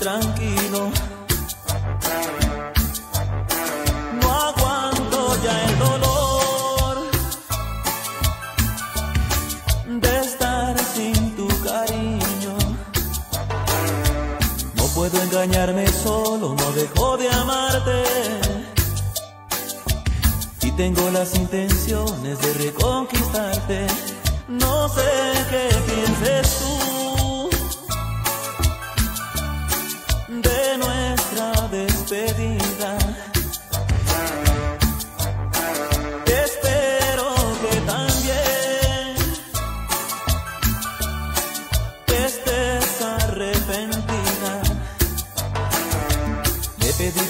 tranquilo. No aguanto ya el dolor de estar sin tu cariño. No puedo engañarme solo, no dejo de amarte. Y tengo las intenciones de reconquistarte. No sé qué pienses tú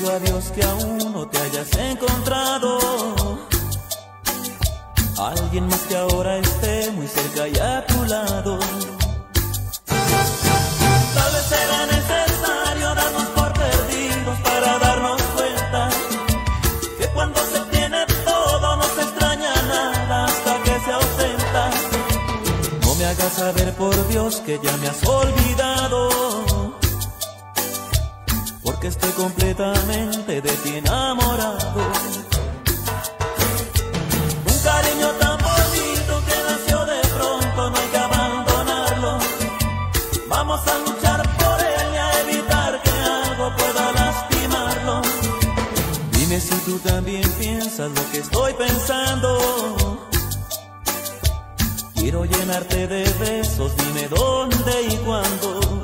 A Dios que aún no te hayas encontrado. Alguien más que ahora esté muy cerca y a tu lado. Tal vez será necesario darnos por perdidos para darnos cuenta que cuando se tiene todo no se extraña nada hasta que se ausenta. No me hagas saber por Dios que ya me has olvidado. Porque estoy completamente de ti enamorado. Un cariño tan bonito que nació de pronto, no hay que abandonarlo. Vamos a luchar por él y a evitar que algo pueda lastimarlo. Dime si tú también piensas lo que estoy pensando. Quiero llenarte de besos, dime dónde y cuándo.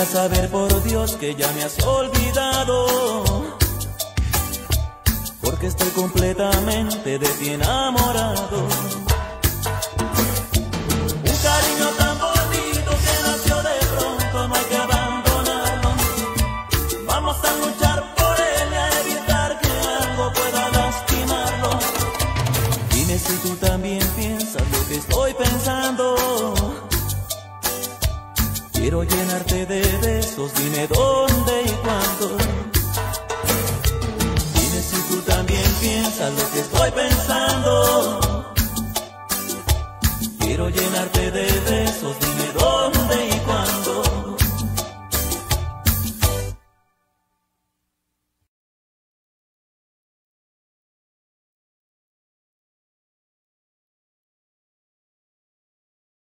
Hagas saber por Dios que ya me has olvidado, porque estoy completamente de ti enamorado. Quiero llenarte de besos, dime dónde y cuándo.